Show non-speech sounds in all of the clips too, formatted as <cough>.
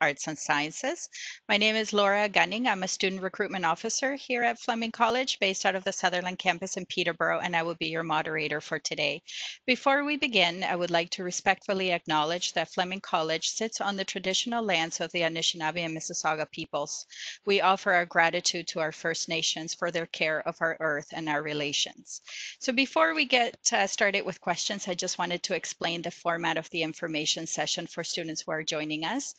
Arts and Sciences. My name is Laura Gunning. I'm a student recruitment officer here at Fleming College based out of the Sutherland campus in Peterborough, and I will be your moderator for today. Before we begin, I would like to respectfully acknowledge that Fleming College sits on the traditional lands of the Anishinaabe and Mississauga peoples. We offer our gratitude to our First Nations for their care of our earth and our relations. So before we get uh, started with questions, I just wanted to explain the format of the information session for students who are joining us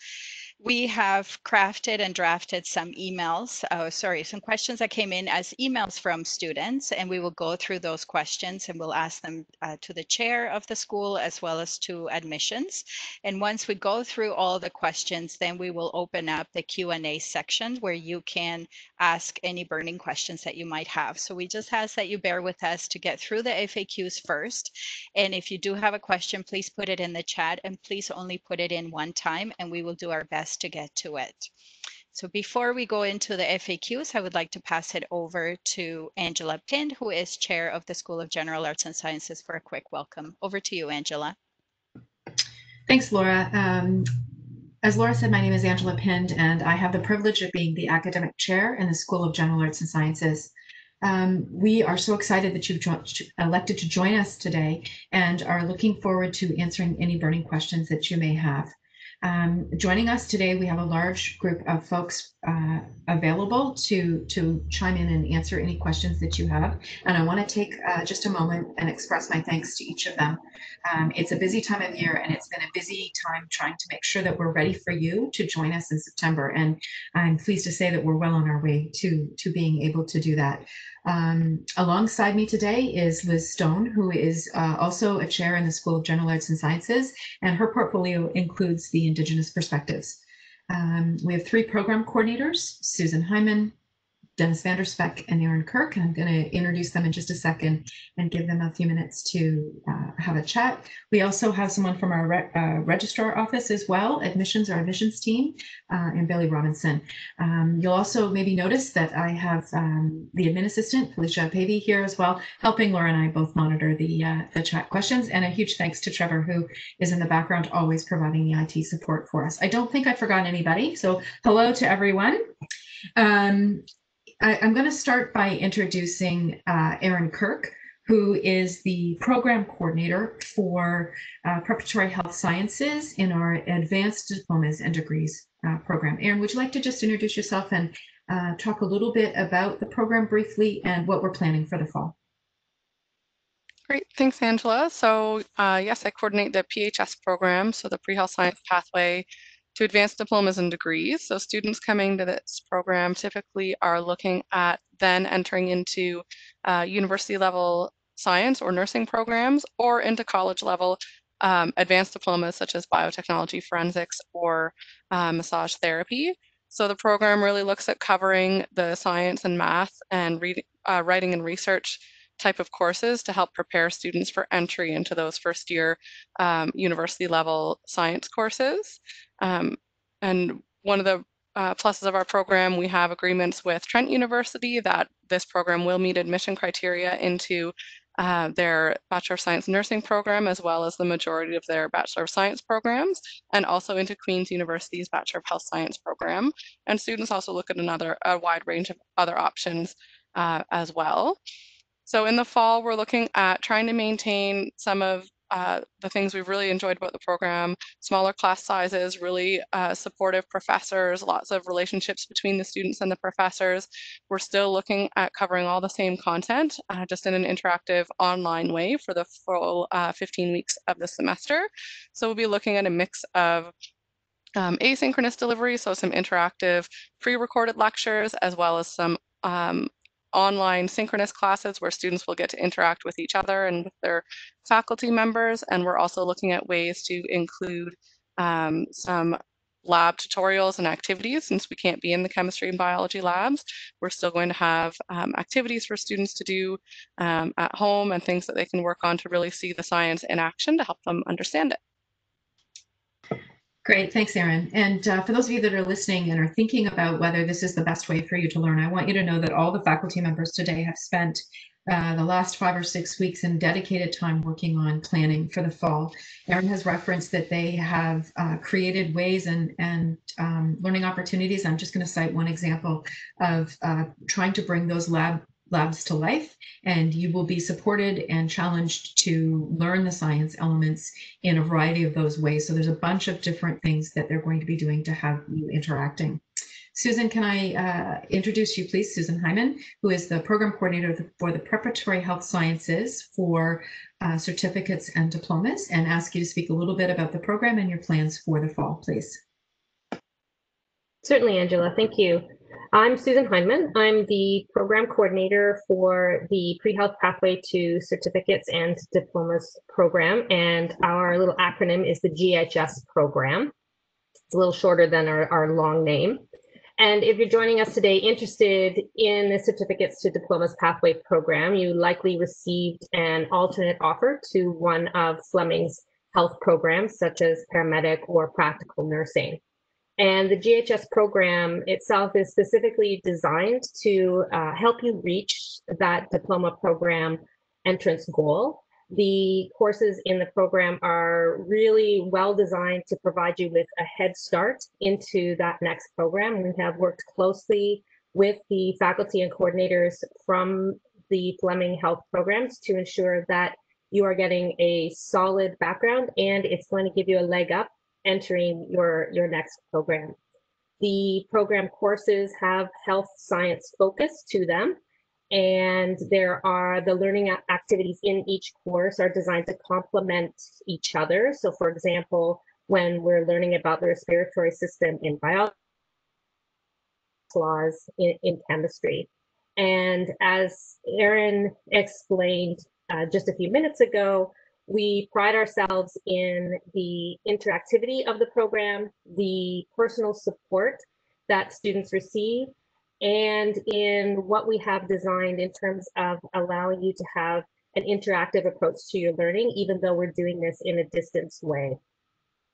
we have crafted and drafted some emails, oh, sorry, some questions that came in as emails from students, and we will go through those questions and we'll ask them uh, to the chair of the school as well as to admissions. And once we go through all the questions, then we will open up the Q&A section where you can ask any burning questions that you might have. So we just ask that you bear with us to get through the FAQs first. And if you do have a question, please put it in the chat and please only put it in one time and we will do our best to get to it. So before we go into the FAQs, I would like to pass it over to Angela Pind, who is chair of the School of General Arts and Sciences for a quick welcome. Over to you, Angela. Thanks, Laura. Um, as Laura said, my name is Angela Pind, and I have the privilege of being the academic chair in the School of General Arts and Sciences. Um, we are so excited that you've elected to join us today and are looking forward to answering any burning questions that you may have. Um, joining us today, we have a large group of folks uh, available to, to chime in and answer any questions that you have. And I want to take uh, just a moment and express my thanks to each of them. Um, it's a busy time of year and it's been a busy time trying to make sure that we're ready for you to join us in September. And I'm pleased to say that we're well on our way to, to being able to do that. Um, alongside me today is Liz Stone, who is uh, also a chair in the School of General Arts and Sciences, and her portfolio includes the Indigenous perspectives. Um, we have three program coordinators, Susan Hyman, Dennis Vanderspeck and Aaron Kirk. And I'm going to introduce them in just a second and give them a few minutes to uh, have a chat. We also have someone from our re uh, registrar office as well, admissions, our admissions team, uh, and Bailey Robinson. Um, you'll also maybe notice that I have um, the admin assistant, Felicia Pavey, here as well, helping Laura and I both monitor the, uh, the chat questions. And a huge thanks to Trevor, who is in the background, always providing the IT support for us. I don't think I forgot anybody. So hello to everyone. Um, I, am going to start by introducing uh, Aaron Kirk, who is the program coordinator for uh, preparatory health sciences in our advanced diplomas and degrees uh, program. Aaron, would you like to just introduce yourself and uh, talk a little bit about the program briefly and what we're planning for the fall? Great, thanks, Angela. So uh, yes, I coordinate the PHS program, so the pre-health science pathway to advanced diplomas and degrees. So students coming to this program typically are looking at then entering into uh, university level science or nursing programs or into college level um, advanced diplomas such as biotechnology, forensics, or uh, massage therapy. So the program really looks at covering the science and math and uh, writing and research type of courses to help prepare students for entry into those first year um, university level science courses. Um, and one of the uh, pluses of our program, we have agreements with Trent University that this program will meet admission criteria into uh, their Bachelor of Science nursing program, as well as the majority of their Bachelor of Science programs, and also into Queen's University's Bachelor of Health Science program. And students also look at another a wide range of other options uh, as well. So in the fall, we're looking at trying to maintain some of uh, the things we've really enjoyed about the program, smaller class sizes, really uh, supportive professors, lots of relationships between the students and the professors. We're still looking at covering all the same content, uh, just in an interactive online way for the full uh, 15 weeks of the semester. So we'll be looking at a mix of um, asynchronous delivery, so some interactive pre-recorded lectures, as well as some um, online synchronous classes where students will get to interact with each other and with their faculty members. And we're also looking at ways to include um, some lab tutorials and activities since we can't be in the chemistry and biology labs. We're still going to have um, activities for students to do um, at home and things that they can work on to really see the science in action to help them understand it. Great, thanks, Erin. And uh, for those of you that are listening and are thinking about whether this is the best way for you to learn, I want you to know that all the faculty members today have spent uh, the last five or six weeks in dedicated time working on planning for the fall. Erin has referenced that they have uh, created ways and, and um, learning opportunities. I'm just going to cite one example of uh, trying to bring those lab labs to life and you will be supported and challenged to learn the science elements in a variety of those ways. So there's a bunch of different things that they're going to be doing to have you interacting. Susan, can I uh, introduce you, please? Susan Hyman, who is the program coordinator for the Preparatory Health Sciences for uh, certificates and diplomas, and ask you to speak a little bit about the program and your plans for the fall, please. Certainly, Angela. Thank you. I'm Susan Heineman. I'm the program coordinator for the pre-health pathway to certificates and diplomas program. And our little acronym is the GHS program. It's a little shorter than our, our long name. And if you're joining us today interested in the Certificates to Diplomas Pathway program, you likely received an alternate offer to one of Fleming's health programs, such as paramedic or practical nursing. And the GHS program itself is specifically designed to uh, help you reach that diploma program entrance goal. The courses in the program are really well designed to provide you with a head start into that next program. We have worked closely with the faculty and coordinators from the Fleming Health programs to ensure that you are getting a solid background and it's going to give you a leg up entering your, your next program. The program courses have health science focus to them, and there are the learning activities in each course are designed to complement each other. So for example, when we're learning about the respiratory system in biology, laws in, in chemistry. And as Erin explained uh, just a few minutes ago, we pride ourselves in the interactivity of the program, the personal support that students receive, and in what we have designed in terms of allowing you to have an interactive approach to your learning, even though we're doing this in a distance way.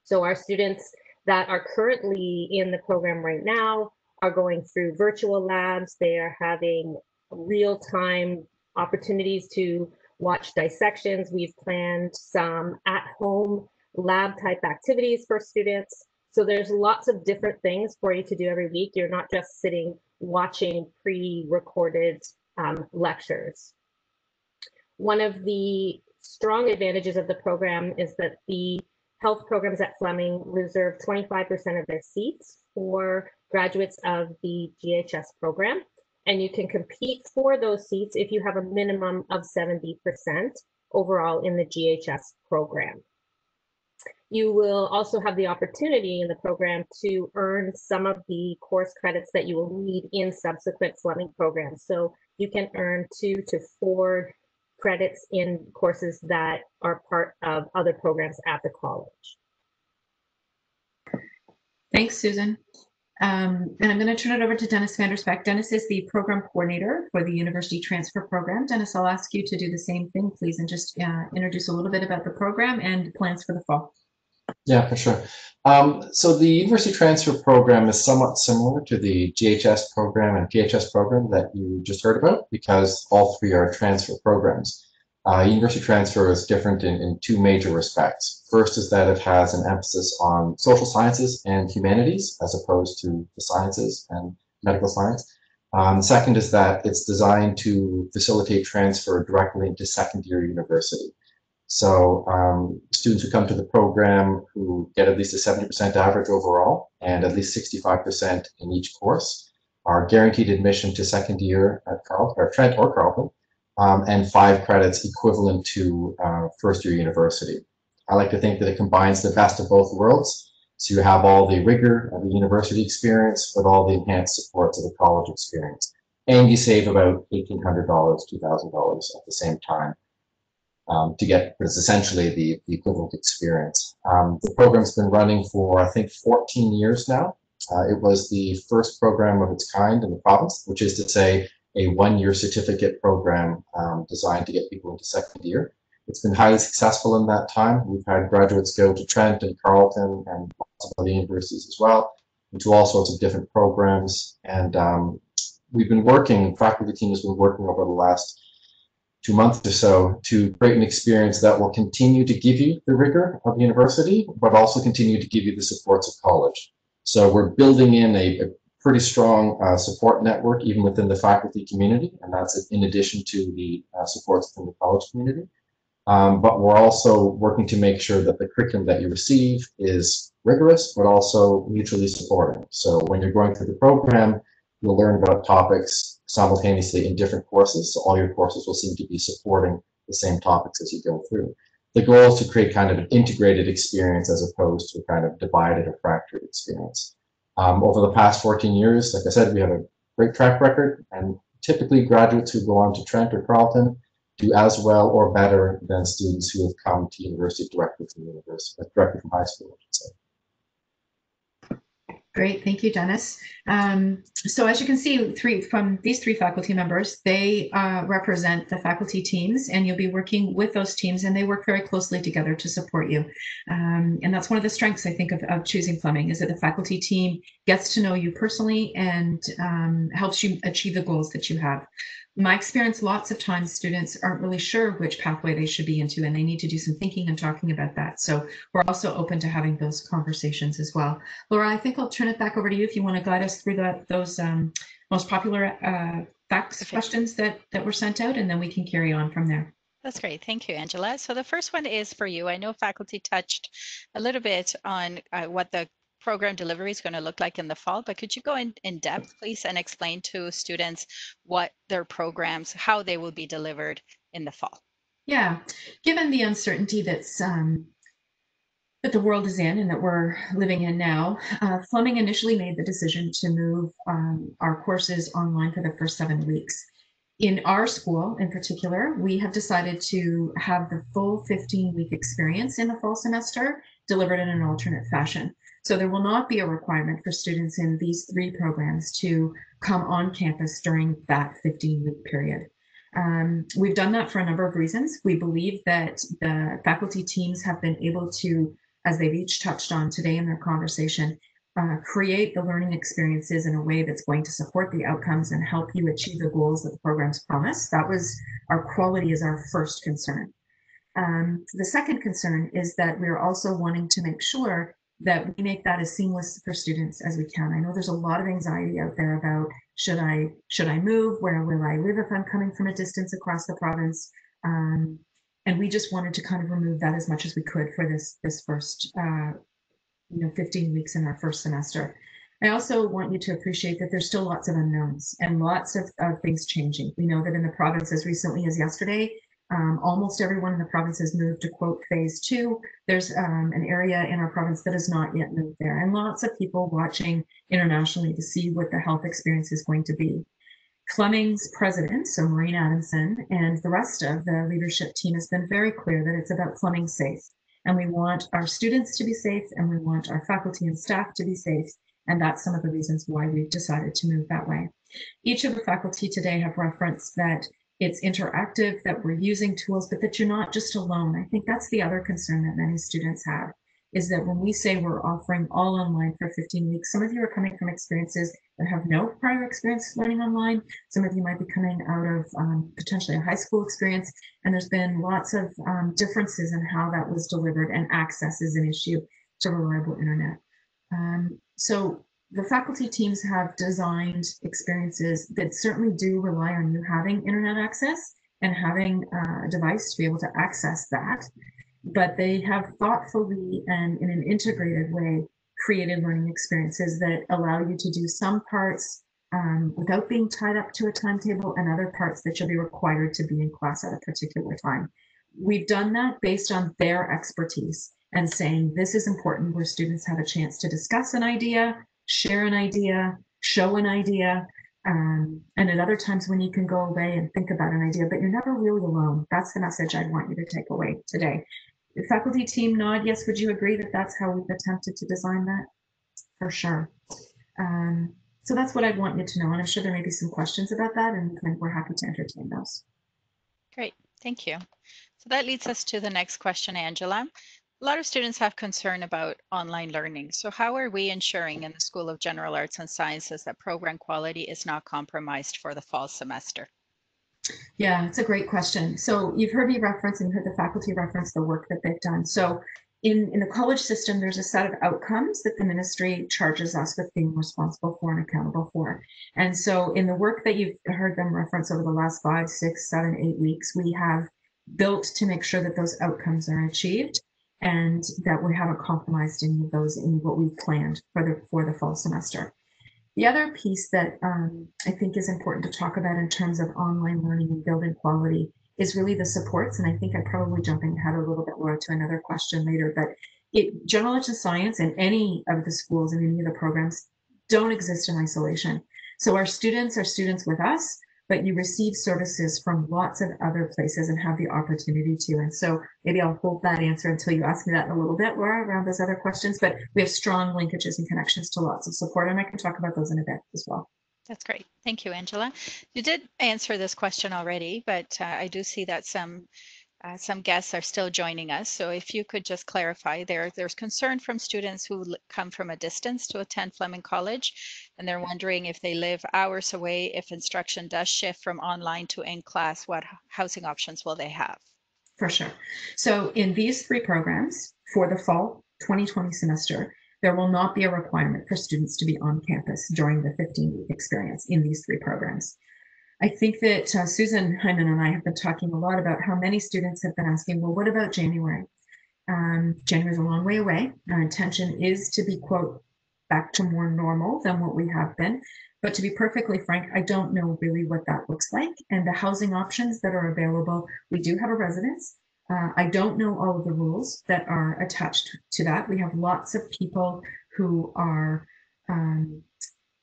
So our students that are currently in the program right now are going through virtual labs. They are having real-time opportunities to watch dissections. We've planned some at-home lab type activities for students. So there's lots of different things for you to do every week. You're not just sitting watching pre-recorded um, lectures. One of the strong advantages of the program is that the health programs at Fleming reserve 25% of their seats for graduates of the GHS program and you can compete for those seats if you have a minimum of 70% overall in the GHS program. You will also have the opportunity in the program to earn some of the course credits that you will need in subsequent Fleming programs. So you can earn two to four credits in courses that are part of other programs at the college. Thanks, Susan. Um, and I'm going to turn it over to Dennis Vanderspeck. Dennis is the program coordinator for the University Transfer Program. Dennis, I'll ask you to do the same thing, please, and just uh, introduce a little bit about the program and plans for the fall. Yeah, for sure. Um, so the University Transfer Program is somewhat similar to the GHS program and PHS program that you just heard about because all three are transfer programs. Uh, university transfer is different in, in two major respects. First is that it has an emphasis on social sciences and humanities as opposed to the sciences and medical science. Um, second is that it's designed to facilitate transfer directly into second year university. So um, students who come to the program who get at least a 70% average overall and at least 65% in each course are guaranteed admission to second year at Carleton, or Trent or Carleton, um, and five credits equivalent to uh, first year university. I like to think that it combines the best of both worlds. So you have all the rigor of the university experience with all the enhanced supports of the college experience. And you save about $1,800, $2,000 at the same time um, to get what is essentially the, the equivalent experience. Um, the program's been running for, I think, 14 years now. Uh, it was the first program of its kind in the province, which is to say a one-year certificate program um, designed to get people into second year. It's been highly successful in that time. We've had graduates go to Trent and Carleton and lots of other universities as well, into all sorts of different programs. And um, we've been working, faculty team has been working over the last two months or so to create an experience that will continue to give you the rigor of university, but also continue to give you the supports of college. So we're building in a, a pretty strong uh, support network even within the faculty community, and that's in addition to the uh, supports within the college community. Um, but we're also working to make sure that the curriculum that you receive is rigorous, but also mutually supporting. So when you're going through the program, you'll learn about topics simultaneously in different courses. So all your courses will seem to be supporting the same topics as you go through. The goal is to create kind of an integrated experience as opposed to a kind of divided or fractured experience. Um, over the past 14 years, like I said, we have a great track record and typically graduates who go on to Trent or Carleton do as well or better than students who have come to university directly from university, directly from high school. Great, thank you, Dennis. Um, so as you can see, three from these three faculty members, they uh, represent the faculty teams, and you'll be working with those teams, and they work very closely together to support you. Um, and that's one of the strengths, I think, of, of, choosing Fleming is that the faculty team gets to know you personally and um, helps you achieve the goals that you have my experience, lots of times students aren't really sure which pathway they should be into, and they need to do some thinking and talking about that. So we're also open to having those conversations as well. Laura, I think I'll turn it back over to you if you want to guide us through that those um, most popular uh, facts okay. questions that that were sent out, and then we can carry on from there. That's great. Thank you, Angela. So the first one is for you. I know faculty touched a little bit on uh, what the program delivery is going to look like in the fall, but could you go in, in depth, please, and explain to students what their programs, how they will be delivered in the fall? Yeah, given the uncertainty that's um, that the world is in and that we're living in now, uh, Fleming initially made the decision to move um, our courses online for the first seven weeks. In our school in particular, we have decided to have the full 15 week experience in the fall semester delivered in an alternate fashion. So there will not be a requirement for students in these three programs to come on campus during that 15 week period. Um, we've done that for a number of reasons. We believe that the faculty teams have been able to, as they've each touched on today in their conversation, uh, create the learning experiences in a way that's going to support the outcomes and help you achieve the goals that the programs promise. That was our quality is our first concern. Um, the second concern is that we're also wanting to make sure that we make that as seamless for students as we can. I know there's a lot of anxiety out there about should I should I move? Where will I live if I'm coming from a distance across the province? Um, and we just wanted to kind of remove that as much as we could for this this first uh, you know 15 weeks in our first semester. I also want you to appreciate that there's still lots of unknowns and lots of, of things changing. We know that in the province as recently as yesterday, um, almost everyone in the province has moved to quote phase two. There's um, an area in our province that has not yet moved there, and lots of people watching internationally to see what the health experience is going to be. Fleming's president, so Maureen Adamson, and the rest of the leadership team has been very clear that it's about Fleming safe. And we want our students to be safe, and we want our faculty and staff to be safe. And that's some of the reasons why we've decided to move that way. Each of the faculty today have referenced that it's interactive, that we're using tools, but that you're not just alone. I think that's the other concern that many students have is that when we say we're offering all online for 15 weeks, some of you are coming from experiences that have no prior experience learning online. Some of you might be coming out of um, potentially a high school experience, and there's been lots of um, differences in how that was delivered, and access is an issue to reliable internet. Um, so the faculty teams have designed experiences that certainly do rely on you having internet access and having a device to be able to access that. But they have thoughtfully and in an integrated way created learning experiences that allow you to do some parts um, without being tied up to a timetable and other parts that you'll be required to be in class at a particular time. We've done that based on their expertise and saying this is important where students have a chance to discuss an idea, share an idea, show an idea, um, and at other times when you can go away and think about an idea, but you're never really alone. That's the message I'd want you to take away today. The faculty team nod, yes, would you agree that that's how we've attempted to design that? For sure. Um, so that's what I'd want you to know. And I'm sure there may be some questions about that, and we're happy to entertain those. Great, thank you. So that leads us to the next question, Angela. A lot of students have concern about online learning. So how are we ensuring in the School of General Arts and Sciences that program quality is not compromised for the fall semester? Yeah, it's a great question. So you've heard me reference and heard the faculty reference the work that they've done. So in, in the college system, there's a set of outcomes that the ministry charges us with being responsible for and accountable for. And so in the work that you've heard them reference over the last five, six, seven, eight weeks, we have built to make sure that those outcomes are achieved and that we haven't compromised any of those in what we've planned for the for the fall semester. The other piece that um, I think is important to talk about in terms of online learning and building quality is really the supports. And I think I'm probably jumping ahead a little bit more to another question later, but it, general education science and any of the schools and any of the programs don't exist in isolation. So our students are students with us, but you receive services from lots of other places and have the opportunity to. And so maybe I'll hold that answer until you ask me that in a little bit, Laura, around those other questions. But we have strong linkages and connections to lots of support, and I can talk about those in a bit as well. That's great. Thank you, Angela. You did answer this question already, but uh, I do see that some uh, some guests are still joining us. So if you could just clarify, there there's concern from students who come from a distance to attend Fleming College, and they're wondering if they live hours away, if instruction does shift from online to in class, what housing options will they have? For sure. So in these three programs for the fall 2020 semester, there will not be a requirement for students to be on campus during the 15 week experience in these three programs. I think that uh, Susan Hyman and I have been talking a lot about how many students have been asking, well, what about January? Um, January is a long way away. Our intention is to be, quote, back to more normal than what we have been. But to be perfectly frank, I don't know really what that looks like. And the housing options that are available, we do have a residence. Uh, I don't know all of the rules that are attached to that. We have lots of people who are um,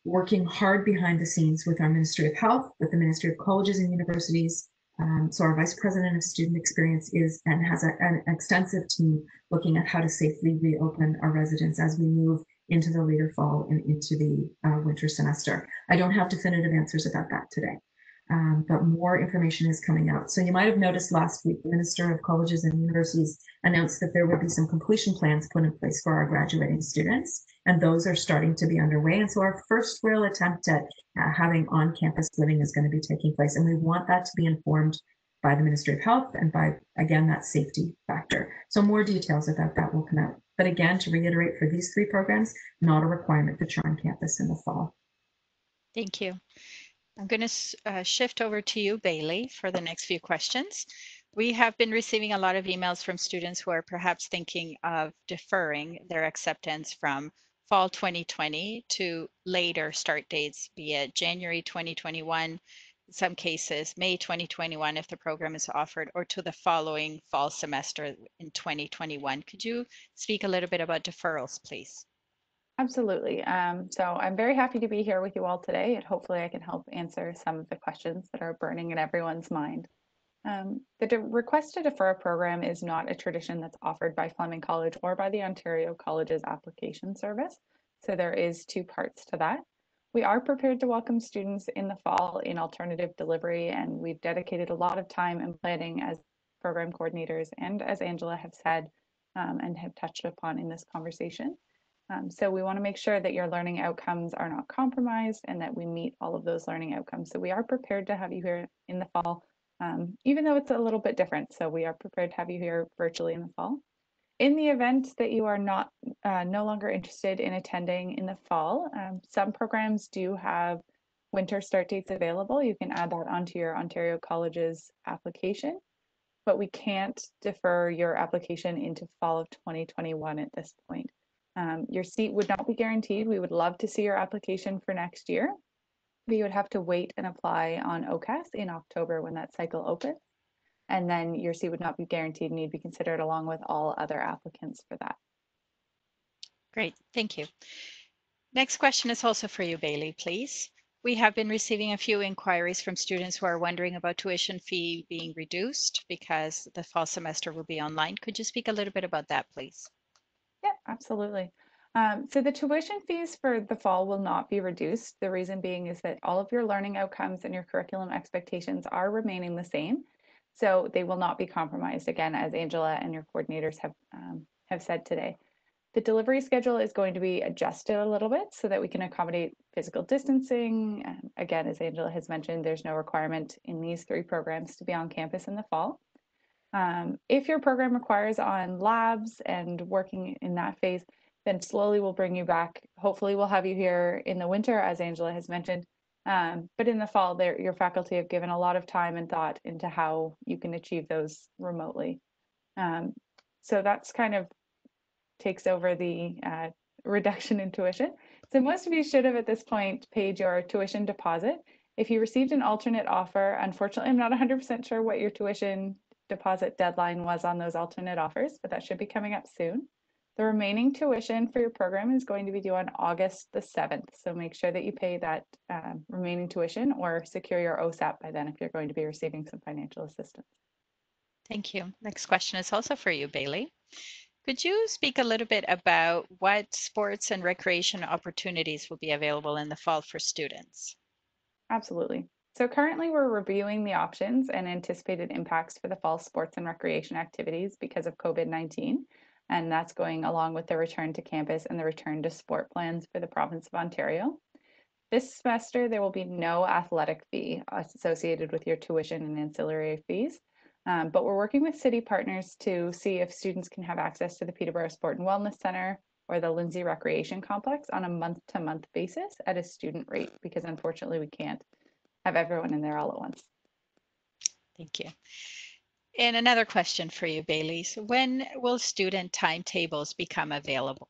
working hard behind the scenes with our Ministry of Health, with the Ministry of Colleges and Universities. Um, so our Vice President of Student Experience is and has a, an extensive team looking at how to safely reopen our residents as we move into the later fall and into the uh, winter semester. I don't have definitive answers about that today um, but more information is coming out. So you might have noticed last week, the Minister of Colleges and Universities announced that there would be some completion plans put in place for our graduating students, and those are starting to be underway. And so our first real attempt at uh, having on-campus living is going to be taking place, and we want that to be informed by the Ministry of Health and by, again, that safety factor. So more details about that will come out. But again, to reiterate, for these three programs, not a requirement that you're on campus in the fall. Thank you. I'm going to uh, shift over to you, Bailey, for the next few questions. We have been receiving a lot of emails from students who are perhaps thinking of deferring their acceptance from fall 2020 to later start dates, be it January 2021, in some cases May 2021 if the program is offered, or to the following fall semester in 2021. Could you speak a little bit about deferrals, please? Absolutely. Um, so I'm very happy to be here with you all today, and hopefully I can help answer some of the questions that are burning in everyone's mind. Um, the request to defer a program is not a tradition that's offered by Fleming College or by the Ontario Colleges Application Service. So there is two parts to that. We are prepared to welcome students in the fall in alternative delivery, and we've dedicated a lot of time and planning as program coordinators and as Angela have said um, and have touched upon in this conversation. Um, so we want to make sure that your learning outcomes are not compromised and that we meet all of those learning outcomes. So we are prepared to have you here in the fall, um, even though it's a little bit different. So we are prepared to have you here virtually in the fall. In the event that you are not uh, no longer interested in attending in the fall, um, some programs do have winter start dates available. You can add that onto your Ontario Colleges application, but we can't defer your application into fall of 2021 at this point. Um, your seat would not be guaranteed. We would love to see your application for next year. But you would have to wait and apply on OCAS in October when that cycle opens. And then your seat would not be guaranteed and you'd be considered along with all other applicants for that. Great, thank you. Next question is also for you, Bailey, please. We have been receiving a few inquiries from students who are wondering about tuition fee being reduced because the fall semester will be online. Could you speak a little bit about that, please? Absolutely. Um, so the tuition fees for the fall will not be reduced. The reason being is that all of your learning outcomes and your curriculum expectations are remaining the same. So they will not be compromised again, as Angela and your coordinators have, um, have said today. the delivery schedule is going to be adjusted a little bit so that we can accommodate physical distancing. Um, again, as Angela has mentioned, there's no requirement in these three programs to be on campus in the fall. Um, if your program requires on labs and working in that phase, then slowly we'll bring you back. Hopefully we'll have you here in the winter, as Angela has mentioned. Um, but in the fall, your faculty have given a lot of time and thought into how you can achieve those remotely. Um, so that's kind of takes over the uh, reduction in tuition. So most of you should have at this point paid your tuition deposit. If you received an alternate offer, unfortunately, I'm not 100% sure what your tuition deposit deadline was on those alternate offers, but that should be coming up soon. The remaining tuition for your program is going to be due on August the 7th. So make sure that you pay that um, remaining tuition or secure your OSAP by then if you're going to be receiving some financial assistance. Thank you. Next question is also for you, Bailey. Could you speak a little bit about what sports and recreation opportunities will be available in the fall for students? Absolutely. So currently we're reviewing the options and anticipated impacts for the fall sports and recreation activities because of COVID-19. And that's going along with the return to campus and the return to sport plans for the province of Ontario. This semester, there will be no athletic fee associated with your tuition and ancillary fees. Um, but we're working with city partners to see if students can have access to the Peterborough Sport and Wellness Center or the Lindsay Recreation Complex on a month to month basis at a student rate, because unfortunately we can't have everyone in there all at once. Thank you. And another question for you, Bailey. So when will student timetables become available?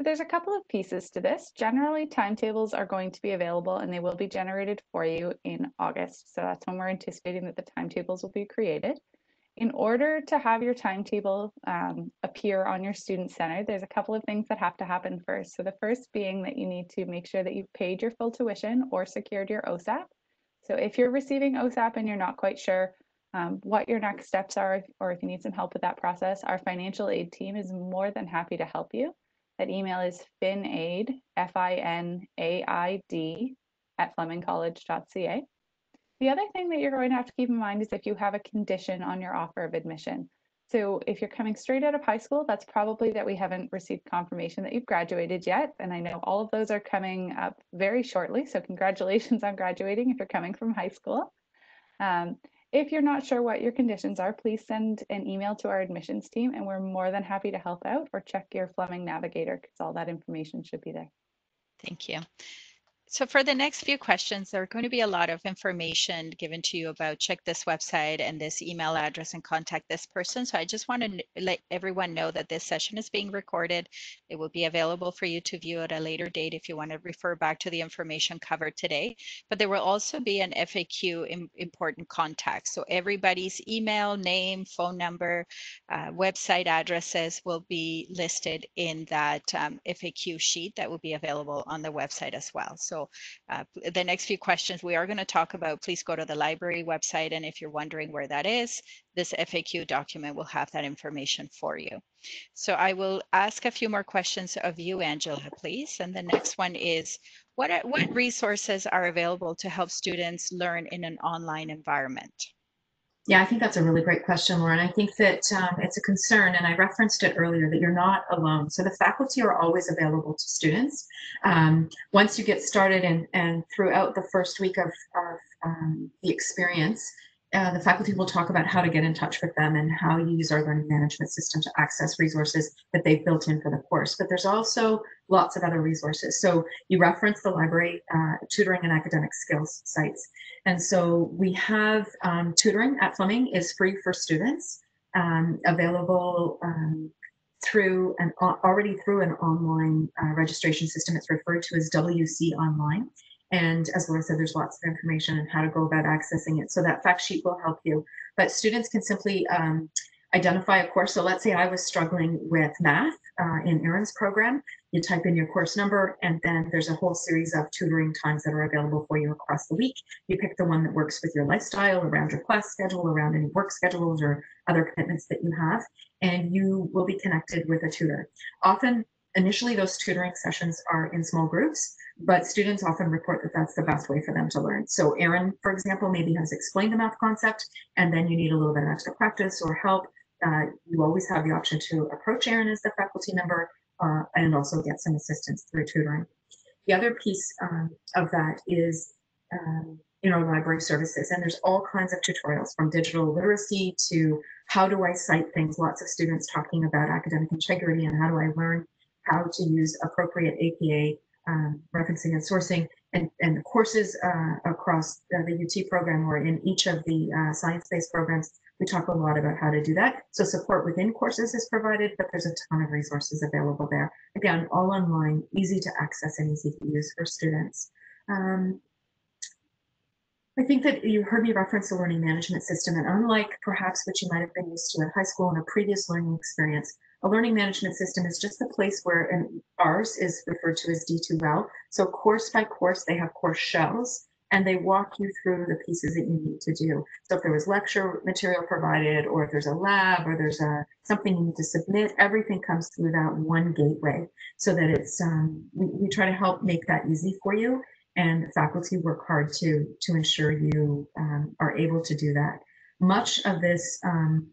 There's a couple of pieces to this. Generally, timetables are going to be available and they will be generated for you in August. So that's when we're anticipating that the timetables will be created. In order to have your timetable um, appear on your student center, there's a couple of things that have to happen first. So the first being that you need to make sure that you've paid your full tuition or secured your OSAP. So if you're receiving OSAP and you're not quite sure um, what your next steps are, or if you need some help with that process, our financial aid team is more than happy to help you. That email is finaid, F-I-N-A-I-D, at flemingcollege.ca. The other thing that you're going to have to keep in mind is if you have a condition on your offer of admission. So if you're coming straight out of high school, that's probably that we haven't received confirmation that you've graduated yet. And I know all of those are coming up very shortly. So congratulations on graduating if you're coming from high school. Um, if you're not sure what your conditions are, please send an email to our admissions team and we're more than happy to help out or check your Fleming Navigator because all that information should be there. Thank you. So for the next few questions, there are going to be a lot of information given to you about check this website and this email address and contact this person. So I just want to let everyone know that this session is being recorded. It will be available for you to view at a later date if you want to refer back to the information covered today. But there will also be an FAQ important contact. So everybody's email, name, phone number, uh, website addresses will be listed in that um, FAQ sheet that will be available on the website as well. So uh, the next few questions we are going to talk about, please go to the library website. And if you're wondering where that is, this FAQ document will have that information for you. So I will ask a few more questions of you, Angela, please. And the next one is, what, what resources are available to help students learn in an online environment? Yeah, I think that's a really great question, Lauren. I think that um, it's a concern, and I referenced it earlier, that you're not alone. So the faculty are always available to students. Um, once you get started and, and throughout the first week of, of um, the experience, uh, the faculty will talk about how to get in touch with them and how you use our learning management system to access resources that they've built in for the course. But there's also lots of other resources. So you reference the library uh, tutoring and academic skills sites. And so we have um, tutoring at Fleming is free for students, um, available um, through an already through an online uh, registration system. It's referred to as WC Online. And as Laura said, there's lots of information on how to go about accessing it. So that fact sheet will help you. But students can simply um, identify a course. So let's say I was struggling with math uh, in Erin's program. You type in your course number, and then there's a whole series of tutoring times that are available for you across the week. You pick the one that works with your lifestyle, around your class schedule, around any work schedules or other commitments that you have, and you will be connected with a tutor. Often, initially, those tutoring sessions are in small groups but students often report that that's the best way for them to learn. So Aaron, for example, maybe has explained the math concept, and then you need a little bit of extra practice or help. uh, you always have the option to approach Aaron as the faculty member uh, and also get some assistance through tutoring. The other piece um, of that is um, in our library services, and there's all kinds of tutorials from digital literacy to how do I cite things. Lots of students talking about academic integrity and how do I learn how to use appropriate APA um, referencing and sourcing and, and courses uh, across uh, the UT program or in each of the uh, science-based programs. We talk a lot about how to do that. So support within courses is provided, but there's a ton of resources available there. Again, all online, easy to access and easy to use for students. Um, I think that you heard me reference the learning management system, and unlike perhaps what you might have been used to in high school and a previous learning experience, a learning management system is just the place where, and ours is referred to as D2L. So course by course, they have course shells, and they walk you through the pieces that you need to do. So if there was lecture material provided, or if there's a lab, or there's a something you need to submit, everything comes through that one gateway, so that it's um, we, we try to help make that easy for you and faculty work hard to to ensure you um, are able to do that. Much of this um,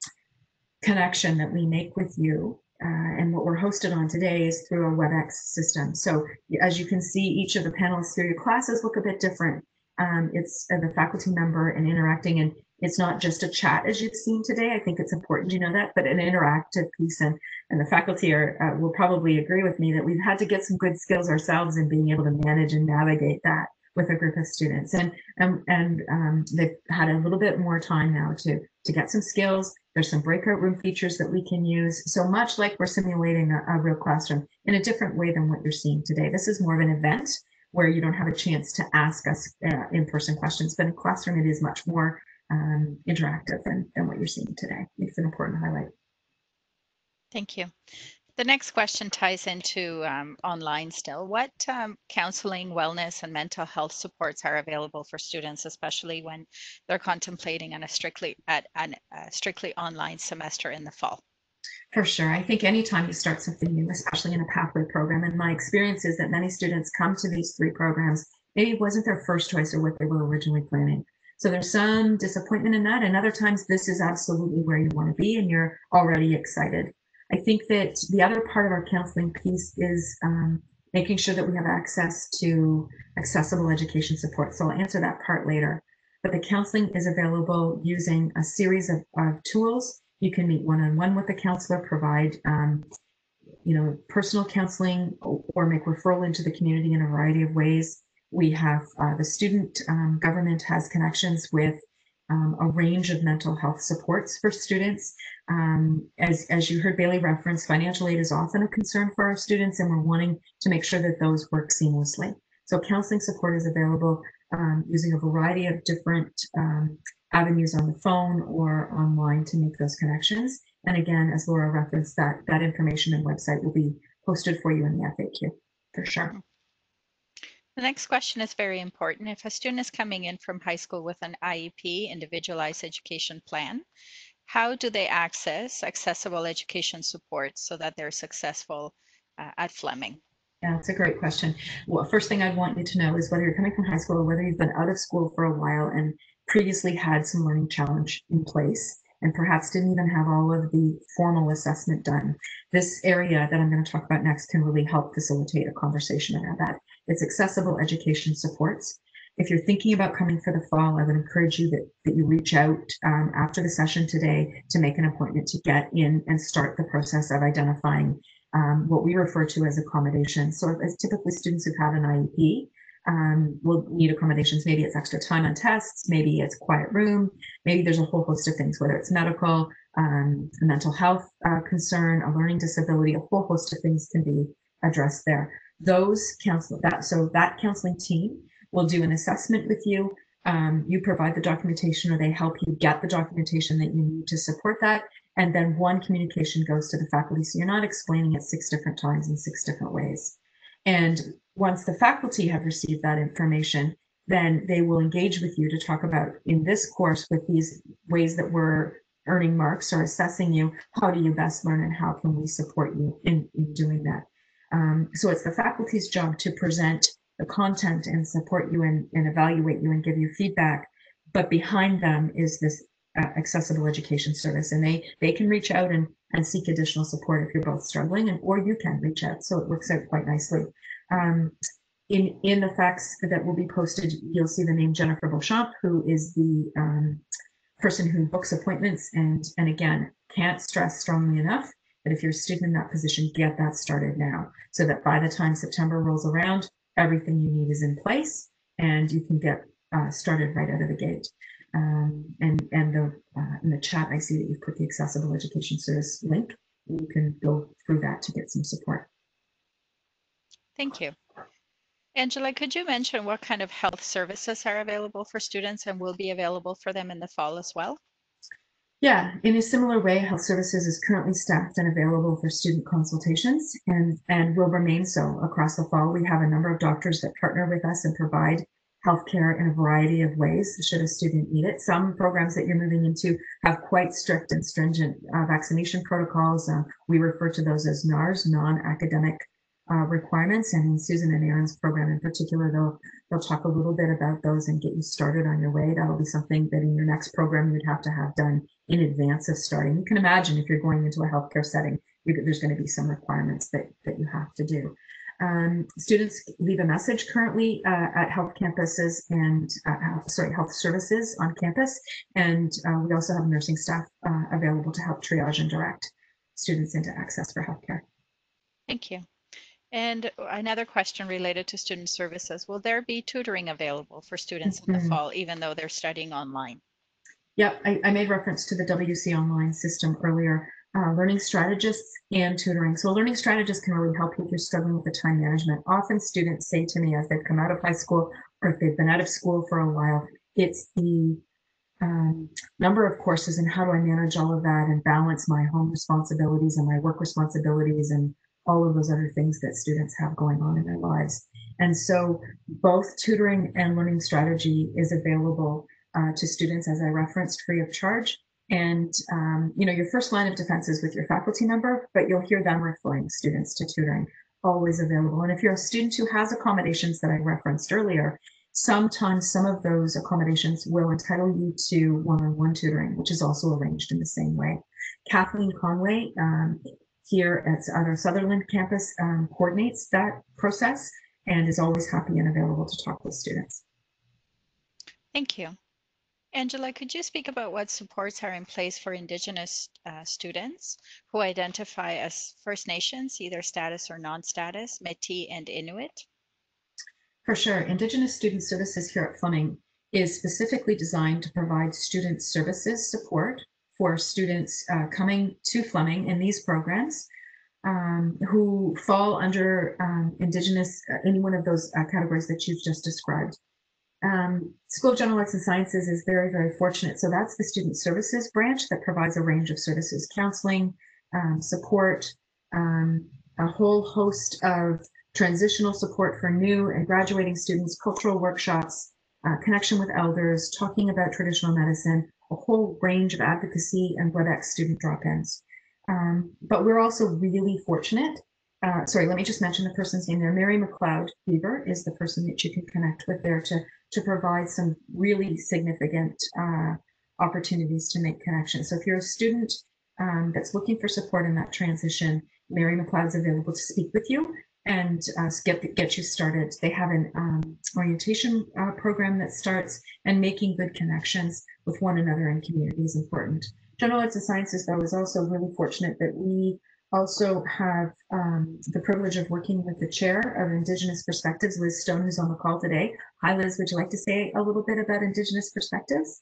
connection that we make with you uh, and what we're hosted on today is through a WebEx system. So as you can see, each of the panelists through your classes look a bit different. Um, it's uh, the faculty member and interacting and it's not just a chat as you've seen today. I think it's important you know that, but an interactive piece. And, and the faculty are uh, will probably agree with me that we've had to get some good skills ourselves in being able to manage and navigate that with a group of students. And and, and um, they've had a little bit more time now to to get some skills. There's some breakout room features that we can use. So much like we're simulating a, a real classroom in a different way than what you're seeing today. This is more of an event where you don't have a chance to ask us uh, in-person questions, but in classroom it is much more um, interactive than, than what you're seeing today. It's an important highlight. Thank you. The next question ties into um, online still. What um, counseling, wellness, and mental health supports are available for students, especially when they're contemplating on a strictly at an a strictly online semester in the fall? For sure. I think anytime you start something new, especially in a pathway program, and my experience is that many students come to these three programs, maybe it wasn't their first choice or what they were originally planning. So there's some disappointment in that. And other times, this is absolutely where you want to be and you're already excited. I think that the other part of our counseling piece is um, making sure that we have access to accessible education support. So I'll answer that part later. But the counseling is available using a series of, of tools. You can meet one-on-one with the counselor, provide um, you know, personal counseling or make referral into the community in a variety of ways. We have uh, the student um, government has connections with um, a range of mental health supports for students. Um, as, as you heard Bailey reference, financial aid is often a concern for our students and we're wanting to make sure that those work seamlessly. So counseling support is available um, using a variety of different um, avenues on the phone or online to make those connections. And again, as Laura referenced, that, that information and website will be posted for you in the FAQ for sure. The next question is very important. If a student is coming in from high school with an IEP, individualized education plan, how do they access accessible education support so that they're successful uh, at Fleming? Yeah, that's a great question. Well, first thing I'd want you to know is whether you're coming from high school or whether you've been out of school for a while and previously had some learning challenge in place and perhaps didn't even have all of the formal assessment done. This area that I'm going to talk about next can really help facilitate a conversation around that. It's accessible education supports. If you're thinking about coming for the fall, I would encourage you that, that you reach out um, after the session today to make an appointment to get in and start the process of identifying um, what we refer to as accommodations. So as typically students who have an IEP um, will need accommodations. Maybe it's extra time on tests, maybe it's quiet room, maybe there's a whole host of things, whether it's medical, um, a mental health uh, concern, a learning disability, a whole host of things can be addressed there. Those counsel that so that counseling team will do an assessment with you. Um, you provide the documentation or they help you get the documentation that you need to support that. And then one communication goes to the faculty. So you're not explaining it six different times in six different ways. And once the faculty have received that information then they will engage with you to talk about in this course with these ways that we're earning marks or assessing you how do you best learn and how can we support you in, in doing that um, so it's the faculty's job to present the content and support you and, and evaluate you and give you feedback. But behind them is this uh, accessible education service and they they can reach out and and seek additional support if you're both struggling and or you can reach out so it works out quite nicely um, in in the facts that will be posted you'll see the name jennifer beauchamp who is the um, person who books appointments and and again can't stress strongly enough that if you're a student in that position get that started now so that by the time september rolls around everything you need is in place and you can get uh, started right out of the gate um, and and the, uh, in the chat, I see that you've put the accessible education service link. You can go through that to get some support. Thank you. Angela, could you mention what kind of health services are available for students and will be available for them in the fall as well? Yeah, in a similar way, health services is currently staffed and available for student consultations and, and will remain so across the fall. We have a number of doctors that partner with us and provide healthcare in a variety of ways should a student need it. Some programs that you're moving into have quite strict and stringent uh, vaccination protocols. Uh, we refer to those as NARS, non-academic uh, requirements. And in Susan and Aaron's program in particular, they'll, they'll talk a little bit about those and get you started on your way. That'll be something that in your next program you'd have to have done in advance of starting. You can imagine if you're going into a healthcare setting, there's going to be some requirements that, that you have to do. Um, students leave a message currently uh, at health campuses and uh, sorry, health services on campus. And uh, we also have nursing staff uh, available to help triage and direct students into access for healthcare. Thank you. And another question related to student services. Will there be tutoring available for students in the mm-hmm. fall, even though they're studying online? Yeah, I, I made reference to the WC online system earlier uh, learning strategists and tutoring. So a learning strategists can really help you if you're struggling with the time management. Often students say to me as they've come out of high school or if they've been out of school for a while, it's the um, number of courses and how do I manage all of that and balance my home responsibilities and my work responsibilities and all of those other things that students have going on in their lives. And so both tutoring and learning strategy is available uh, to students, as I referenced, free of charge. And um, you know, your first line of defense is with your faculty member, but you'll hear them referring students to tutoring, always available. And if you're a student who has accommodations that I referenced earlier, sometimes some of those accommodations will entitle you to one-on-one tutoring, which is also arranged in the same way. Kathleen Conway um, here at, at our Sutherland campus um, coordinates that process and is always happy and available to talk with students. Thank you. Angela, could you speak about what supports are in place for Indigenous uh, students who identify as First Nations, either status or non-status, Métis and Inuit? For sure. Indigenous Student Services here at Fleming is specifically designed to provide student services support for students uh, coming to Fleming in these programs um, who fall under um, Indigenous, uh, any one of those uh, categories that you've just described. Um, School of General Arts and Sciences is very, very fortunate. So that's the student services branch that provides a range of services, counseling, um, support, um, a whole host of transitional support for new and graduating students, cultural workshops, uh, connection with elders, talking about traditional medicine, a whole range of advocacy and WebEx student drop-ins. Um, but we're also really fortunate uh, sorry, let me just mention the person's name there. Mary McLeod Beaver is the person that you can connect with there to, to provide some really significant uh, opportunities to make connections. So if you're a student um, that's looking for support in that transition, Mary McLeod's available to speak with you and uh, get, get you started. They have an um, orientation uh, program that starts and making good connections with one another in community is important. General Arts and Sciences, though, is also really fortunate that we also have um, the privilege of working with the chair of Indigenous Perspectives, Liz Stone, who's on the call today. Hi, Liz, would you like to say a little bit about Indigenous Perspectives?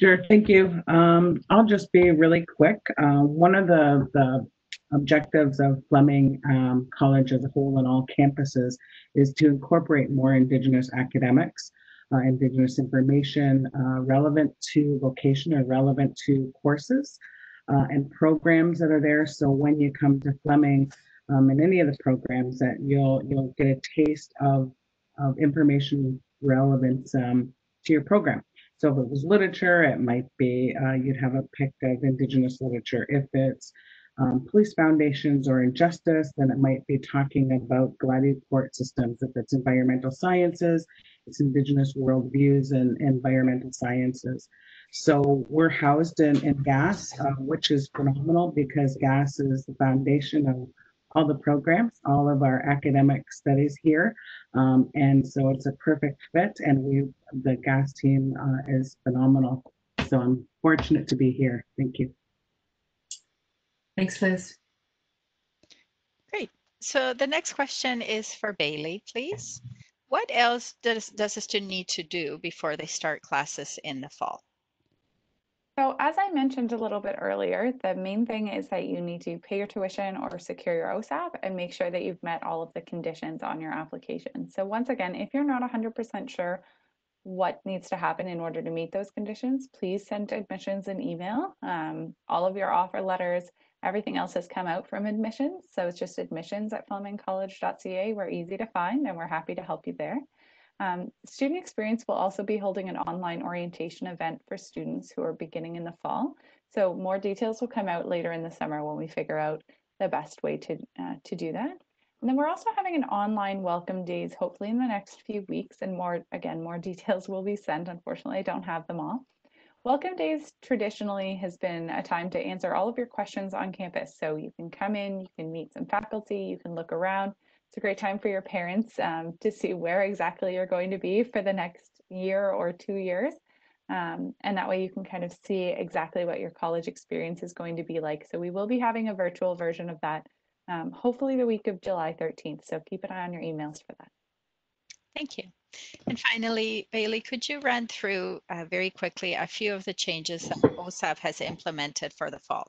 Sure, thank you. Um, I'll just be really quick. Uh, one of the, the objectives of Fleming um, College as a whole and all campuses is to incorporate more Indigenous academics uh, Indigenous information uh, relevant to vocation or relevant to courses uh, and programs that are there. So when you come to Fleming um, in any of the programs that you'll you'll get a taste of, of information relevant um, to your program. So if it was literature, it might be uh, you'd have a pick of Indigenous literature. If it's um, police foundations or injustice, then it might be talking about Gladue court systems. If it's environmental sciences, it's Indigenous worldviews and environmental sciences. So we're housed in, in GAS, uh, which is phenomenal because GAS is the foundation of all the programs, all of our academic studies here. Um, and so it's a perfect fit and we, the GAS team uh, is phenomenal. So I'm fortunate to be here. Thank you. Thanks, Liz. Great. So the next question is for Bailey, please. What else does, does a student need to do before they start classes in the fall? So as I mentioned a little bit earlier, the main thing is that you need to pay your tuition or secure your OSAP and make sure that you've met all of the conditions on your application. So once again, if you're not 100% sure what needs to happen in order to meet those conditions, please send admissions an email. Um, all of your offer letters, everything else has come out from admissions. So it's just admissions at flemingcollege.ca. We're easy to find and we're happy to help you there. Um, Student Experience will also be holding an online orientation event for students who are beginning in the fall. So more details will come out later in the summer when we figure out the best way to, uh, to do that. And then we're also having an online welcome days, hopefully in the next few weeks and more, again, more <laughs> details will be sent. Unfortunately, I don't have them all. Welcome days traditionally has been a time to answer all of your questions on campus. So you can come in, you can meet some faculty, you can look around, it's a great time for your parents um, to see where exactly you're going to be for the next year or two years. Um, and that way you can kind of see exactly what your college experience is going to be like. So we will be having a virtual version of that, um, hopefully the week of July 13th. So keep an eye on your emails for that. Thank you. And finally, Bailey, could you run through uh, very quickly a few of the changes that OSAP has implemented for the fall?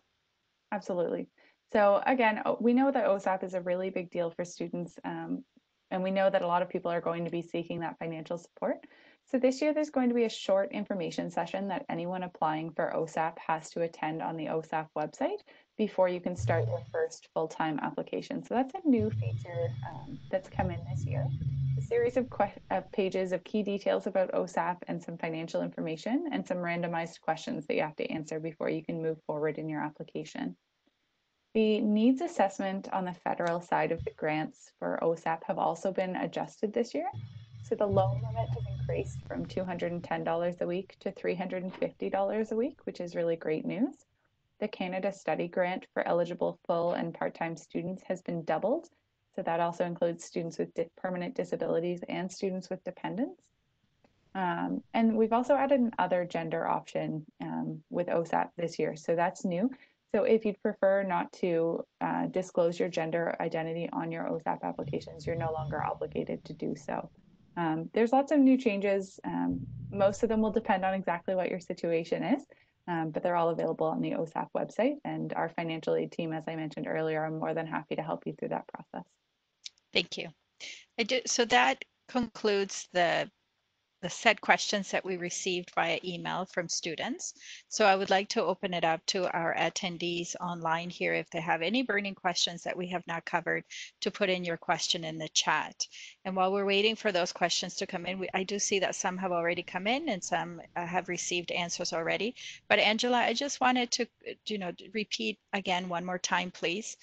Absolutely. So again, we know that OSAP is a really big deal for students, um, and we know that a lot of people are going to be seeking that financial support. So this year, there's going to be a short information session that anyone applying for OSAP has to attend on the OSAP website before you can start your first full-time application. So that's a new feature um, that's come in this year. A series of, of pages of key details about OSAP and some financial information and some randomized questions that you have to answer before you can move forward in your application. The needs assessment on the federal side of the grants for OSAP have also been adjusted this year. So the loan limit has increased from $210 a week to $350 a week, which is really great news. The Canada Study Grant for eligible full and part-time students has been doubled. So that also includes students with di permanent disabilities and students with dependents. Um, and we've also added an other gender option um, with OSAP this year. So that's new. So if you'd prefer not to uh, disclose your gender identity on your OSAP applications, you're no longer obligated to do so. Um, there's lots of new changes. Um, most of them will depend on exactly what your situation is, um, but they're all available on the OSAP website. And our financial aid team, as I mentioned earlier, are more than happy to help you through that process. Thank you. I do, so that concludes the the set questions that we received via email from students. So I would like to open it up to our attendees online here if they have any burning questions that we have not covered to put in your question in the chat. And while we're waiting for those questions to come in, we, I do see that some have already come in and some uh, have received answers already. But Angela, I just wanted to, you know, repeat again one more time, please,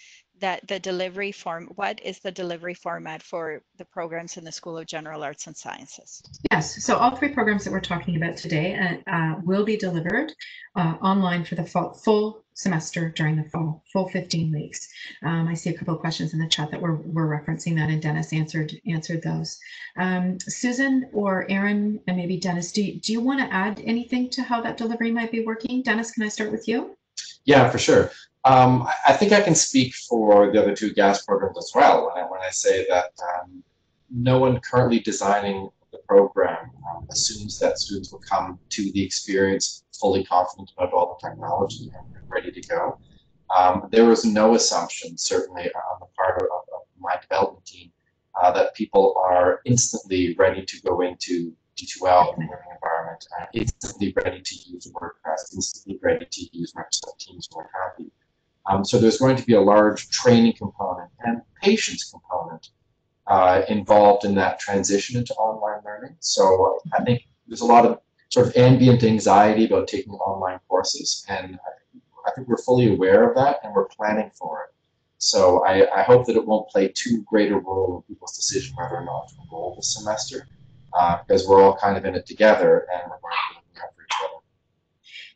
that the delivery form, what is the delivery format for the programs in the School of General Arts and Sciences? Yes, so all three programs that we're talking about today uh, uh, will be delivered uh, online for the fall, full semester during the fall, full 15 weeks. Um, I see a couple of questions in the chat that we're, we're referencing that and Dennis answered answered those. Um, Susan or Aaron and maybe Dennis, do you, do you want to add anything to how that delivery might be working? Dennis, can I start with you? Yeah, for sure. Um, I think I can speak for the other two GAS programs as well when I, when I say that um, no one currently designing the program um, assumes that students will come to the experience fully confident about all the technology and ready to go. Um, there was no assumption, certainly on the part of, of my development team, uh, that people are instantly ready to go into D2L learning environment, uh, instantly ready to use WordPress, instantly ready to use Microsoft Teams what have you. Um, so there's going to be a large training component and patience component uh, involved in that transition into online learning. So I think there's a lot of sort of ambient anxiety about taking online courses, and I think we're fully aware of that and we're planning for it. So I, I hope that it won't play too great a role in people's decision whether or not to enroll this semester. uh, because we're all kind of in it together and we're look out for each other.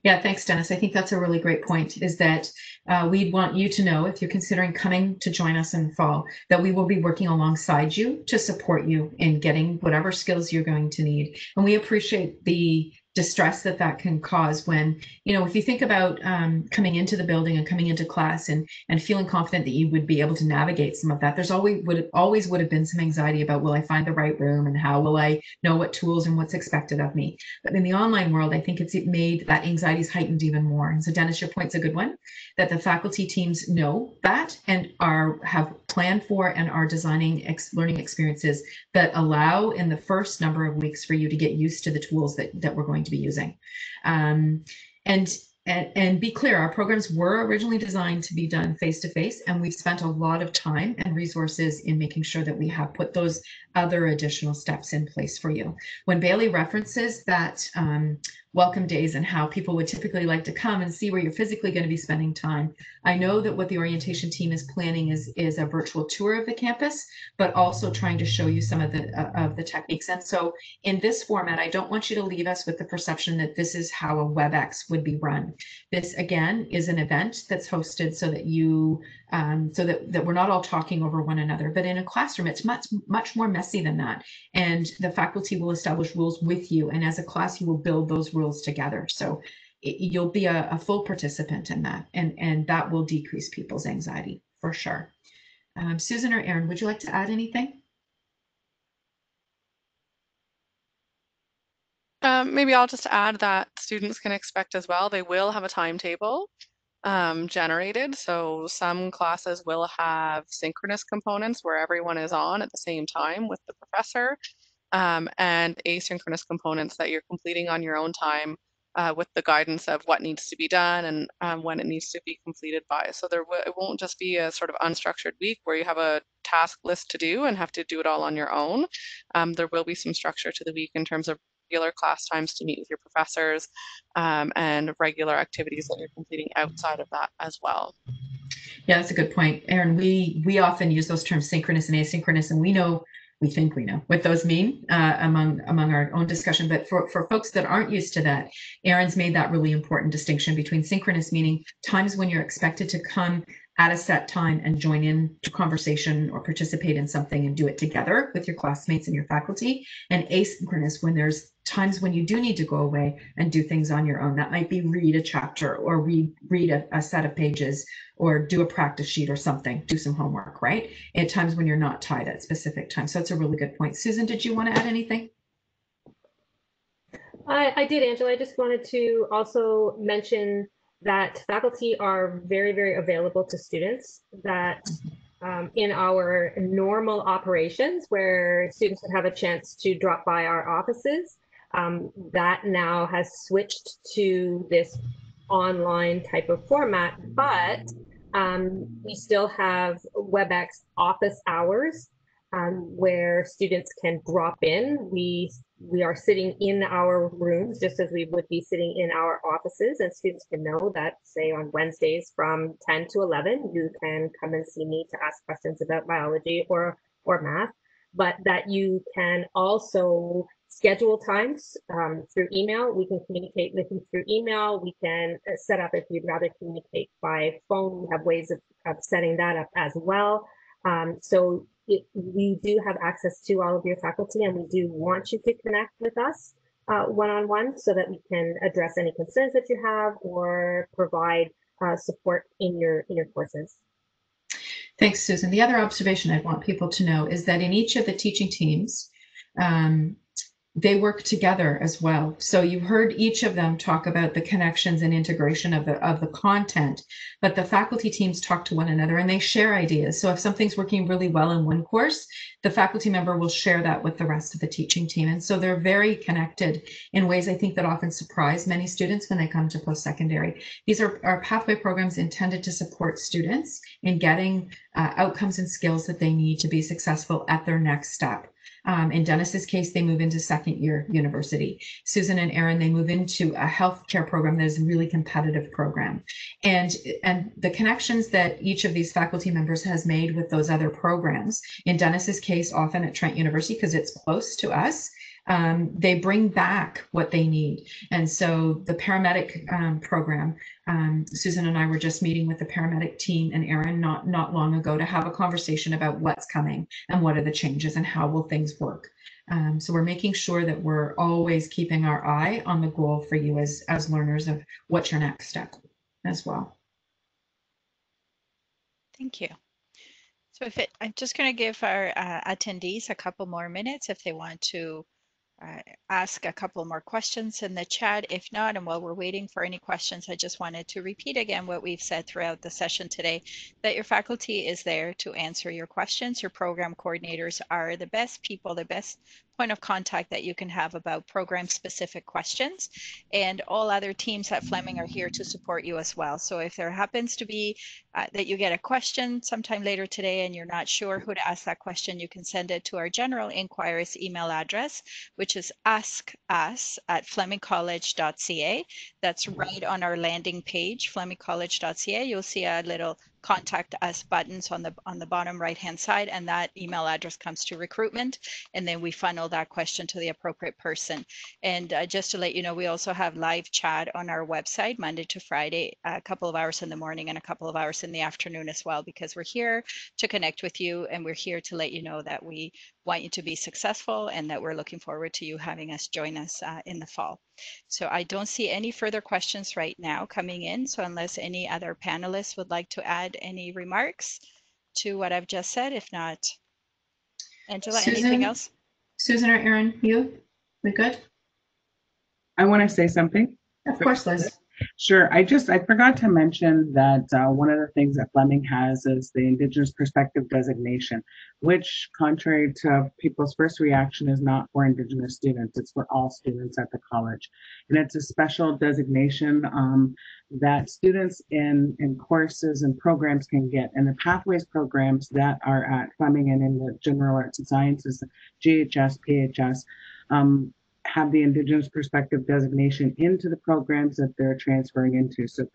Yeah, thanks, Dennis. I think that's a really great point. Is that uh, we'd want you to know if you're considering coming to join us in fall that we will be working alongside you to support you in getting whatever skills you're going to need. And we appreciate the distress that that can cause when you know if you think about um, coming into the building and coming into class and and feeling confident that you would be able to navigate some of that there's always would always would have been some anxiety about will i find the right room and how will i know what tools and what's expected of me? But in the online world i think it's made that anxiety is heightened even more. And so dennis your point's a good one that the faculty teams know that and are have planned for and are designing ex- learning experiences that allow in the first number of weeks for you to get used to the tools that that we're going to be using. Um, and, and, and be clear, our programs were originally designed to be done face to face, and we've spent a lot of time and resources in making sure that we have put those other additional steps in place for you. When Bailey references that um, welcome days and how people would typically like to come and see where you're physically going to be spending time. I know that what the orientation team is planning is is a virtual tour of the campus, but also trying to show you some of the uh, of the techniques. And so in this format, I don't want you to leave us with the perception that this is how a WebEx would be run. This again is an event that's hosted so that you um, so that, that we're not all talking over one another. But in a classroom, it's much, much more messy than that. And the faculty will establish rules with you. And as a class, you will build those rules together. So it, you'll be a, a, full participant in that. And, and that will decrease people's anxiety for sure. Um, Susan or Aaron, would you like to add anything? Um, maybe I'll just add that students can expect as well, they will have a timetable um, generated. So some classes will have synchronous components where everyone is on at the same time with the professor um, and asynchronous components that you're completing on your own time uh, with the guidance of what needs to be done and um, when it needs to be completed by. So there it won't just be a sort of unstructured week where you have a task list to do and have to do it all on your own. Um, there will be some structure to the week in terms of regular class times to meet with your professors um, and regular activities that you're completing outside of that as well. Yeah, that's a good point, Aaron. We we often use those terms synchronous and asynchronous, and we know we think we know what those mean uh, among among our own discussion. But for for folks that aren't used to that, Aaron's made that really important distinction between synchronous, meaning times when you're expected to come at a set time and join in to conversation or participate in something and do it together with your classmates and your faculty and asynchronous when there's times when you do need to go away and do things on your own. That might be read a chapter or read read a, a set of pages or do a practice sheet or something do some homework right? At times when you're not tied at specific times. So it's a really good point. Susan did you want to add anything? I, I did angela. I just wanted to also mention that faculty are very, very available to students that um, in our normal operations where students would have a chance to drop by our offices, um, that now has switched to this online type of format, but um, we still have WebEx office hours um, where students can drop in. We we are sitting in our rooms just as we would be sitting in our offices and students can know that say on Wednesdays from 10 to 11 you can come and see me to ask questions about biology or or math but that you can also schedule times um, through email. We can communicate with you through email. We can uh, set up if you'd rather communicate by phone. We have ways of, of setting that up as well. Um, so it, we do have access to all of your faculty and we do want you to connect with us uh, one-on-one uh, -on -one so that we can address any concerns that you have or provide uh, support in your in your courses. Thanks, Susan. The other observation I'd want people to know is that in each of the teaching teams, um, they work together as well. So you heard each of them talk about the connections and integration of the of the content, but the faculty teams talk to one another and they share ideas. So if something's working really well in one course, the faculty member will share that with the rest of the teaching team. And so they're very connected in ways I think that often surprise many students when they come to post-secondary. These are, are pathway programs intended to support students in getting uh, outcomes and skills that they need to be successful at their next step. Um, in Dennis's case, they move into second year university. Susan and Aaron, they move into a healthcare program that is a really competitive program. And, and the connections that each of these faculty members has made with those other programs, in Dennis's case, often at Trent University, because it's close to us, um, they bring back what they need. And so the paramedic um, program, um, Susan and I were just meeting with the paramedic team and Erin not not long ago to have a conversation about what's coming and what are the changes and how will things work. Um, so we're making sure that we're always keeping our eye on the goal for you as as learners of what's your next step as well. Thank you. So if it, I'm just going to give our uh, attendees a couple more minutes if they want to uh, ask a couple more questions in the chat. If not, and while we're waiting for any questions, I just wanted to repeat again what we've said throughout the session today, that your faculty is there to answer your questions. Your program coordinators are the best people, the best point of contact that you can have about program specific questions. And all other teams at Fleming are here to support you as well. So if there happens to be uh, that you get a question sometime later today and you're not sure who to ask that question, you can send it to our general inquiries email address, which is ask us at flemingcollege.ca. That's right on our landing page, flemingcollege.ca. You'll see a little contact us buttons on the on the bottom right hand side and that email address comes to recruitment and then we funnel that question to the appropriate person. And uh, just to let you know we also have live chat on our website monday to friday a couple of hours in the morning and a couple of hours in the afternoon as well because we're here to connect with you and we're here to let you know that we want you to be successful and that we're looking forward to you having us join us uh, in the fall so I don't see any further questions right now coming in. So unless any other panelists would like to add any remarks to what I've just said, if not, Angela, anything else? Susan or Erin, you? We good? I want to say something. Of course, Liz. Sure. I just, I forgot to mention that uh, one of the things that Fleming has is the Indigenous Perspective designation, which contrary to people's first reaction is not for Indigenous students, it's for all students at the college. And it's a special designation um, that students in, in courses and programs can get. And the Pathways programs that are at Fleming and in the General Arts and Sciences, GHS, PHS, um, have the Indigenous Perspective designation into the programs that they're transferring into. So,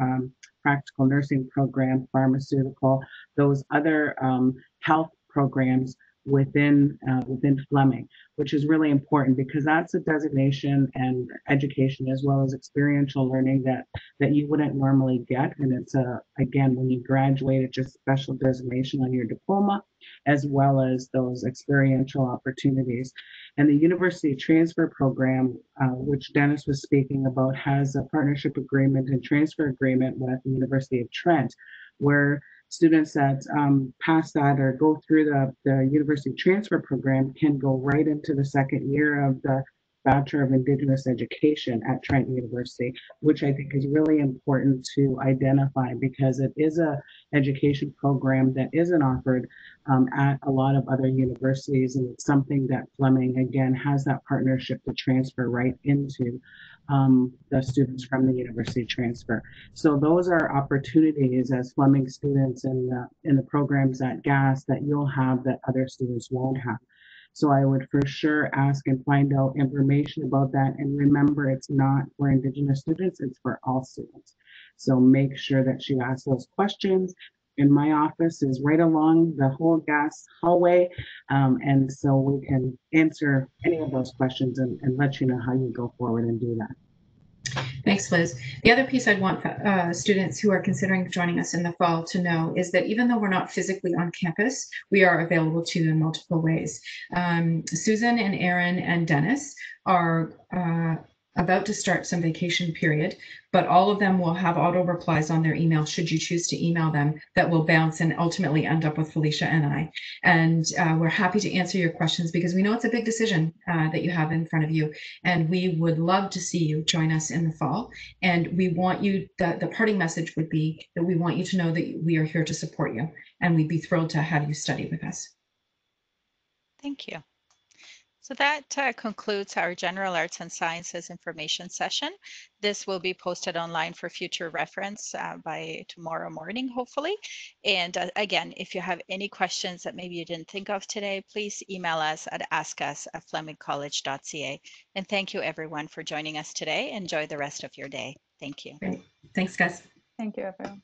um, practical nursing program, pharmaceutical, those other um, health programs within uh, within Fleming, which is really important because that's a designation and education as well as experiential learning that that you wouldn't normally get. And it's a again when you graduate, it's just special designation on your diploma, as well as those experiential opportunities. And the university transfer program, uh, which Dennis was speaking about, has a partnership agreement and transfer agreement with the University of Trent, where students that um, pass that or go through the, the university transfer program can go right into the second year of the Bachelor of Indigenous Education at Trent University, which I think is really important to identify because it is a education program that isn't offered um, at a lot of other universities, and it's something that Fleming again has that partnership to transfer right into um, the students from the university transfer. So those are opportunities as Fleming students in the in the programs at GAS that you'll have that other students won't have. So I would for sure ask and find out information about that. And remember, it's not for Indigenous students, it's for all students. So make sure that you ask those questions. And my office is right along the whole GAS hallway. Um, and so we can answer any of those questions and, and let you know how you go forward and do that. Thanks, Liz. The other piece I'd want uh, students who are considering joining us in the fall to know is that even though we're not physically on campus, we are available to you in multiple ways. Um, Susan and Erin and Dennis are uh, about to start some vacation period, but all of them will have auto replies on their email should you choose to email them that will bounce and ultimately end up with Felicia and I. And uh, we're happy to answer your questions because we know it's a big decision uh, that you have in front of you. And we would love to see you join us in the fall. And we want you, the, the parting message would be that we want you to know that we are here to support you and we'd be thrilled to have you study with us. Thank you. So that uh, concludes our General Arts and Sciences information session. This will be posted online for future reference uh, by tomorrow morning, hopefully. And uh, again, if you have any questions that maybe you didn't think of today, please email us at askus at flemingcollege.ca. And thank you everyone for joining us today. Enjoy the rest of your day. Thank you. Great. Thanks, guys. Thank you, everyone.